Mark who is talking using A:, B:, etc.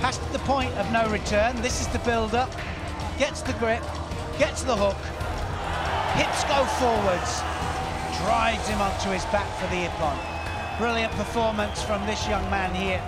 A: Past the point of no return. This is the build-up. Gets the grip, gets the hook, hips go forwards, drives him onto his back for the ippon. Brilliant performance from this young man here.